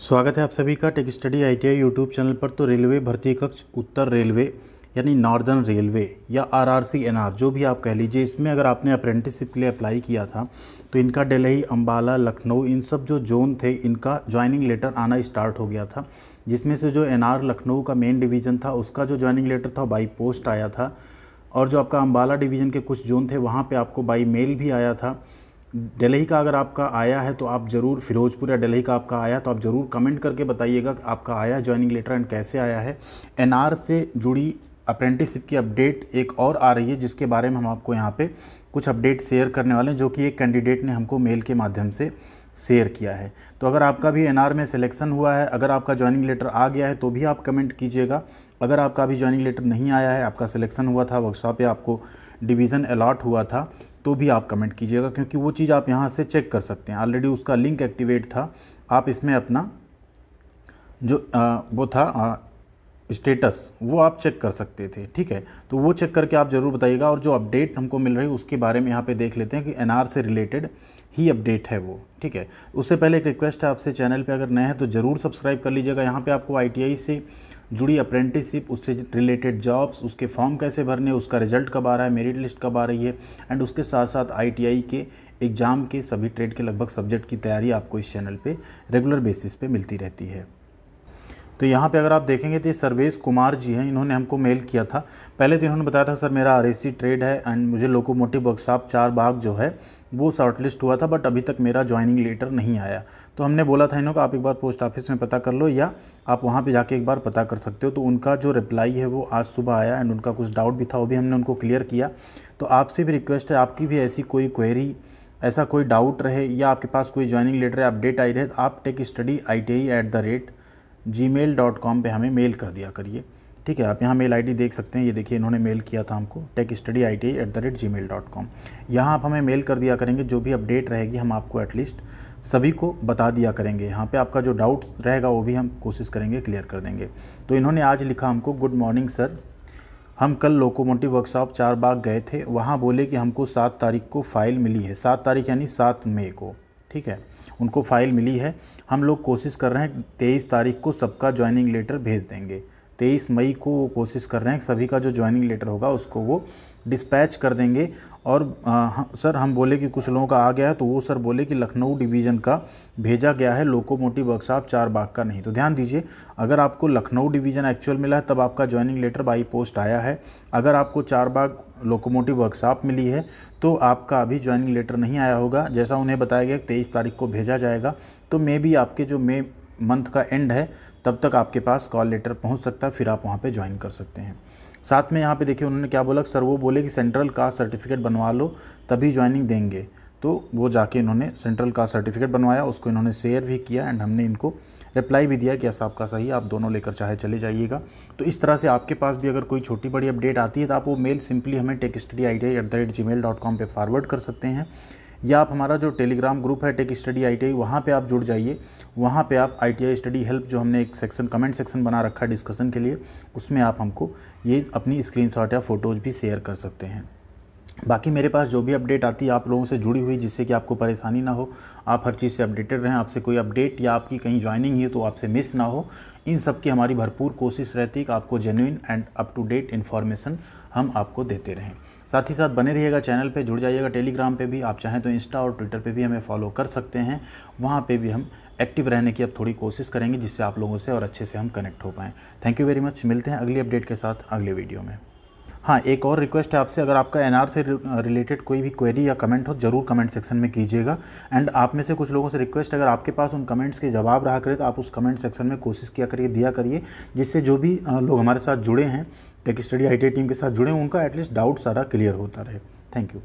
स्वागत है आप सभी का tech study I T YouTube channel पर। तो रेलवे भर्ती कक्ष, उत्तर रेलवे, यानी नॉर्दर्न रेलवे या R R C N R जो भी आप कह लीजिए, इसमें अगर आपने अप्रेंटिसशिप के लिए अप्लाई किया था तो इनका दिल्ली अम्बाला लखनऊ, इन सब जो जोन थे, इनका ज्वाइनिंग लेटर आना स्टार्ट हो गया था। जिसमें से जो एन आर लखनऊ का मेन डिवीज़न था, उसका जो ज्वाइनिंग लेटर था बाई पोस्ट आया था। और जो आपका अम्बाला डिवीज़न के कुछ जोन थे, वहाँ पर आपको बाई मेल भी आया था। दिल्ली का अगर आपका आया है तो आप ज़रूर, फिरोजपुर या दिल्ली का आपका आया तो आप ज़रूर कमेंट करके बताइएगा आपका आया ज्वाइनिंग लेटर एंड कैसे आया है। एनआर से जुड़ी अप्रेंटिसशिप की अपडेट एक और आ रही है, जिसके बारे में हम आपको यहाँ पे कुछ अपडेट शेयर करने वाले हैं, जो कि एक कैंडिडेट ने हमको मेल के माध्यम से शेयर किया है। तो अगर आपका भी एनआर में सिलेक्शन हुआ है, अगर आपका ज्वाइनिंग लेटर आ गया है तो भी आप कमेंट कीजिएगा। अगर आपका भी ज्वाइनिंग लेटर नहीं आया है, आपका सिलेक्शन हुआ था वर्कशॉप या आपको डिवीज़न अलाट हुआ था तो भी आप कमेंट कीजिएगा क्योंकि वो चीज़ आप यहाँ से चेक कर सकते हैं। ऑलरेडी उसका लिंक एक्टिवेट था। आप इसमें अपना जो आ, वो था स्टेटस वो आप चेक कर सकते थे ठीक है? तो वो चेक करके आप ज़रूर बताइएगा और जो अपडेट हमको मिल रही है उसके बारे में यहाँ पे देख लेते हैं कि एनआर से रिलेटेड ही अपडेट है वो ठीक है? उससे पहले एक रिक्वेस्ट है आपसे चैनल पे अगर नए हैं तो ज़रूर सब्सक्राइब कर लीजिएगा। यहाँ पे आपको आईटीआई से जुड़ी अप्रेंटिसशिप उससे रिलेटेड जॉब्स उसके फॉर्म कैसे भरने, उसका रिज़ल्ट कब आ रहा है मेरिट लिस्ट कब आ रही है एंड उसके साथ साथ आईटीआई के एग्ज़ाम के सभी ट्रेड के लगभग सब्जेक्ट की तैयारी आपको इस चैनल पे रेगुलर बेसिस पे मिलती रहती है। तो यहाँ पे अगर आप देखेंगे तो ये सर्वेश कुमार जी हैं, इन्होंने हमको मेल किया था। पहले तो इन्होंने बताया था, सर, मेरा आर ट्रेड है एंड मुझे लोकोमोटिव वर्कशॉप चार बाग जो है, वो शॉर्टलिस्ट हुआ था बट अभी तक मेरा ज्वाइनिंग लेटर नहीं आया। तो हमने बोला था इन्हों को, आप एक बार पोस्ट ऑफ़िस में पता कर लो या आप वहाँ पे जाके एक बार पता कर सकते हो। तो उनका जो रिप्लाई है, वो आज सुबह आया एंड उनका कुछ डाउट भी था, वो भी हमने उनको क्लियर किया। तो आपसे भी रिक्वेस्ट है, आपकी भी ऐसी कोई क्वेरी ऐसा कोई डाउट रहे या आपके पास कोई ज्वाइनिंग लेटर अपडेट आई रहे तो आप tech study I T I at the rate Gmail dot com पर हमें मेल कर दिया करिए। ठीक है, आप यहाँ मेल आईडी देख सकते हैं। ये देखिए, इन्होंने मेल किया था हमको tech study I T at the rate Gmail dot com यहाँ आप हमें मेल कर दिया करेंगे, जो भी अपडेट रहेगी, हम आपको एटलीस्ट सभी को बता दिया करेंगे। यहाँ पे आपका जो डाउट रहेगा, वो भी हम कोशिश करेंगे क्लियर कर देंगे। तो इन्होंने आज लिखा हमको गुड मॉर्निंग सर हम कल लोकोमोटिव वर्कशॉप चार बाग गए थे। वहाँ बोले कि हमको सात तारीख को फ़ाइल मिली है। सात तारीख यानी सात मई को। ठीक है? उनको फ़ाइल मिली है। हम लोग कोशिश कर रहे हैं तेईस तारीख को सबका ज्वाइनिंग लेटर भेज देंगे। तेईस मई को वो कोशिश कर रहे हैं सभी का जो ज्वाइनिंग लेटर होगा उसको वो डिस्पैच कर देंगे। और आ, सर हम बोले कि कुछ लोगों का आ गया है तो वो सर बोले कि लखनऊ डिवीज़न का भेजा गया है लोकोमोटिव वर्कशॉप चार बाग का नहीं। तो ध्यान दीजिए अगर आपको लखनऊ डिवीज़न एक्चुअल मिला है तब आपका ज्वाइनिंग लेटर बाई पोस्ट आया है। अगर आपको चार बाग लोकोमोटिव वर्कशॉप मिली है तो आपका अभी ज्वाइनिंग लेटर नहीं आया होगा। जैसा उन्हें बताया गया, तेईस तारीख को भेजा जाएगा। तो मे भी आपके जो मे मंथ का एंड है, तब तक आपके पास कॉल लेटर पहुँच सकता है, फिर आप वहाँ पे ज्वाइन कर सकते हैं। साथ में यहाँ पे देखिए उन्होंने क्या बोला, सर वो बोले कि सेंट्रल कास्ट सर्टिफिकेट बनवा लो, तभी ज्वाइनिंग देंगे। तो वो जाके इन्होंने सेंट्रल का सर्टिफिकेट बनवाया, उसको इन्होंने शेयर भी किया एंड हमने इनको रिप्लाई भी दिया कि ऐसा आपका सही आप दोनों लेकर चाहे चले जाइएगा। तो इस तरह से आपके पास भी अगर कोई छोटी बड़ी अपडेट आती है तो आप वो मेल सिंपली हमें tech study I at the rate Gmail dot com पर फॉरवर्ड कर सकते हैं। या आप हमारा जो टेलीग्राम ग्रुप है टेक स्टडी आई टी वहाँ पर आप जुड़ जाइए। वहाँ पे आप आई टी स्टडी हेल्प जो हमने एक सेक्शन कमेंट सेक्शन बना रखा है डिस्कशन के लिए, उसमें आप हमको ये अपनी स्क्रीनशॉट या फ़ोटोज़ भी शेयर कर सकते हैं। बाकी मेरे पास जो भी अपडेट आती है आप लोगों से जुड़ी हुई, जिससे कि आपको परेशानी ना हो, आप हर चीज़ से अपडेटेड रहें, आपसे कोई अपडेट या आपकी कहीं ज्वाइनिंग है तो आपसे मिस ना हो, इन सब की हमारी भरपूर कोशिश रहती है कि आपको genuine and up to date information हम आपको देते रहें। साथ ही साथ बने रहिएगा चैनल पे, जुड़ जाइएगा टेलीग्राम पे भी, आप चाहें तो इंस्टा और ट्विटर पे भी हमें फॉलो कर सकते हैं। वहाँ पे भी हम एक्टिव रहने की अब थोड़ी कोशिश करेंगे, जिससे आप लोगों से और अच्छे से हम कनेक्ट हो पाएँ। थैंक यू वेरी मच मिलते हैं अगली अपडेट के साथ, अगले वीडियो में। हाँ एक और रिक्वेस्ट है आपसे। अगर आपका एनआर से रिलेटेड कोई भी क्वेरी या कमेंट हो, ज़रूर कमेंट सेक्शन में कीजिएगा। एंड आप में से कुछ लोगों से रिक्वेस्ट अगर आपके पास उन कमेंट्स के जवाब रहा करे तो आप उस कमेंट सेक्शन में कोशिश किया करिए, दिया करिए, जिससे जो भी लोग हमारे साथ जुड़े हैं टेक स्टडी आई टीम के साथ जुड़े हैं, उनका एटलीस्ट डाउट सारा क्लियर होता रहे। Thank you